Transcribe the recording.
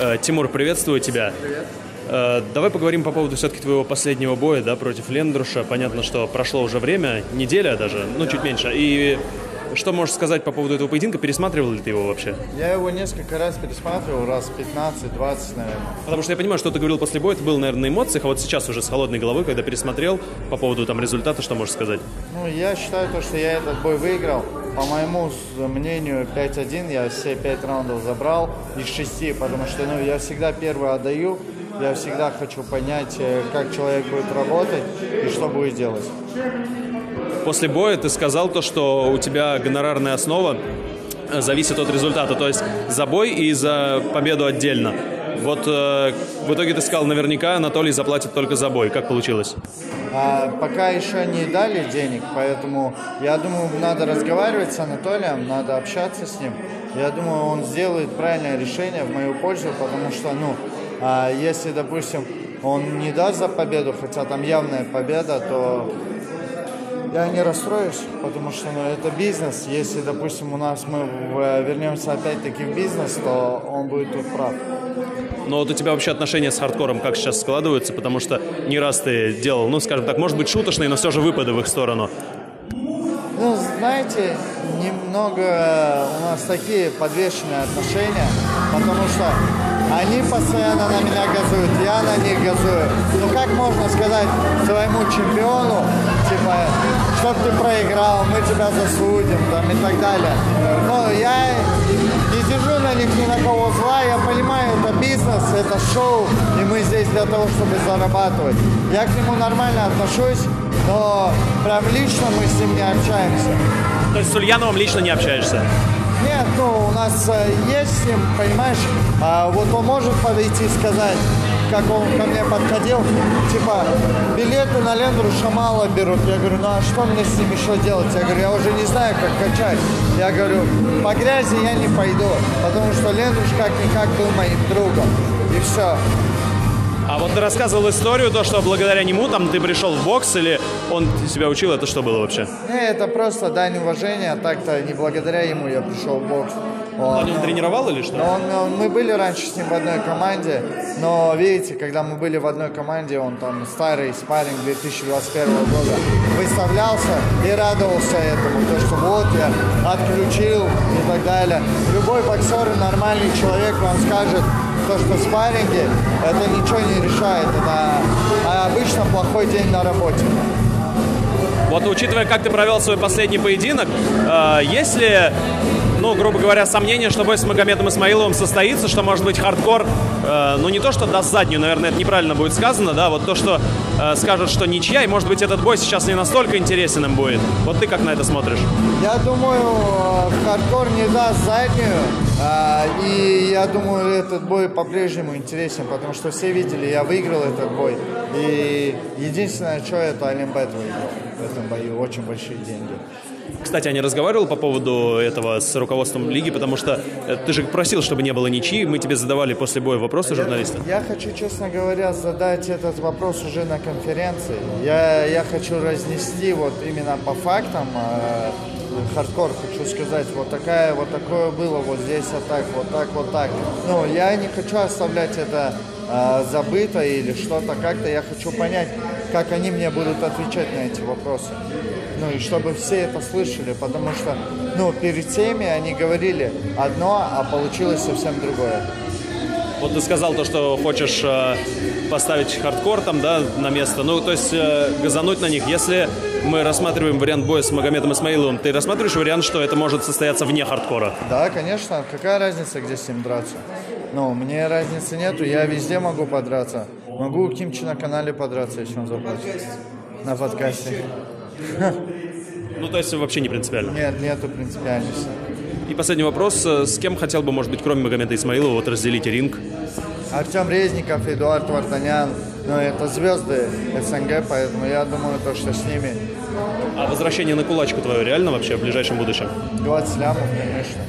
Э, Тимур, приветствую тебя. Привет. Э, Давай поговорим по поводу все-таки твоего последнего боя, да, против Лендруша. Понятно, что прошло уже время, неделя даже, ну, чуть меньше. И что можешь сказать по поводу этого поединка? Пересматривал ли ты его вообще? Я его несколько раз пересматривал, раз 15-20, наверное. Потому что я понимаю, что ты говорил после боя, это было, наверное, на эмоциях, а вот сейчас уже с холодной головой, когда пересмотрел по поводу там результата, что можешь сказать? Ну, я считаю то, что я этот бой выиграл. По моему мнению, 5-1 я все 5 раундов забрал из 6, потому что ну, я всегда первый отдаю. Я всегда хочу понять, э, как человек будет работать и что будет делать. После боя ты сказал то, что у тебя гонорарная основа э, зависит от результата, то есть за бой и за победу отдельно. Вот э, в итоге ты сказал, наверняка Анатолий заплатит только за бой. Как получилось? А, пока еще не дали денег, поэтому я думаю, надо разговаривать с Анатолием, надо общаться с ним. Я думаю, он сделает правильное решение в мою пользу, потому что, ну, а, если, допустим, он не даст за победу, хотя там явная победа, то я не расстроюсь, потому что ну, это бизнес. Если, допустим, у нас мы вернемся опять-таки в бизнес, то он будет тут прав. Но вот у тебя вообще отношения с хардкором как сейчас складываются, потому что не раз ты делал, ну, скажем так, может быть, шуточные, но все же выпады в их сторону. Ну, знаете, немного у нас такие подвешенные отношения, потому что они постоянно на меня газуют, я на них газую. Ну, как можно сказать своему чемпиону, типа, чтоб ты проиграл, мы тебя засудим, там, и так далее. Но я шоу, и мы здесь для того, чтобы зарабатывать. Я к нему нормально отношусь, но прям лично мы с ним не общаемся. То есть с Ульяновым лично не общаешься? Нет, ну у нас э, есть понимаешь, а, вот он может подойти и сказать, как он ко мне подходил, типа, билеты на Лендруша мало берут. Я говорю, ну а что мне с ним еще делать? Я говорю, я уже не знаю, как качать. Я говорю, по грязи я не пойду, потому что Лендруш как-никак был моим другом. И все. А вот ты рассказывал историю, то, что благодаря нему там ты пришел в бокс, или он тебя учил, это что было вообще? Не, это просто дань уважения, так-то не благодаря ему я пришел в бокс. Он- Он тренировал или что? Он, он- мы были раньше с ним в одной команде, но видите, когда мы были в одной команде, он там старый спарринг 2021 года выставлялся и радовался этому, то что вот я отключил и так далее. Любой боксер и нормальный человек вам скажет, то, что спарринги это ничего не решает, это а, обычно плохой день на работе. Вот учитывая, как ты провел свой последний поединок, э, есть ли, ну, грубо говоря, сомнение, что бой с Магомедом Исмаиловым состоится, что, может быть, хардкор, э, ну, не то, что даст заднюю, наверное, это неправильно будет сказано, да, вот то, что э, скажут, что ничья, и, может быть, этот бой сейчас не настолько интересен им будет. Вот ты как на это смотришь? Я думаю, э, хардкор не даст заднюю. а, И я думаю, этот бой по-прежнему интересен, потому что все видели, я выиграл этот бой. И единственное, что это Олимпет выиграл в этом бою. Очень большие деньги. Кстати, я не разговаривал по поводу этого с руководством лиги, потому что э, ты же просил, чтобы не было ничьи, мы тебе задавали после боя вопросы, журналисты. Я хочу, честно говоря, задать этот вопрос уже на конференции. Я, я хочу разнести вот именно по фактам э, хардкор. Хочу сказать, вот такая, вот такое было, вот здесь вот так, вот так, вот так. Ну, я не хочу оставлять это э, забыто или что-то как-то. Я хочу понять, как они мне будут отвечать на эти вопросы. Ну и чтобы все это слышали, потому что, ну, перед теми они говорили одно, а получилось совсем другое. Вот ты сказал то, что хочешь э, поставить хардкор там, да, на место. Ну, то есть э, газануть на них. Если мы рассматриваем вариант боя с Магомедом Исмаиловым, ты рассматриваешь вариант, что это может состояться вне хардкора? Да, конечно. Какая разница, где с ним драться? Ну, мне разницы нету. Я везде могу подраться. Могу у Кимчи на канале подраться, если он заплатит. На подкасте. Ну, то есть вообще не принципиально. Нет, нету принципиальности. И последний вопрос. Э, С кем хотел бы, может быть, кроме Магомеда Исмаилова, вот разделить ринг? Артем Резников, Эдуард Вартанян. Ну, это звезды СНГ, поэтому я думаю, то, что с ними А возвращение на кулачку твое реально вообще в ближайшем будущем? 20 лямов, конечно.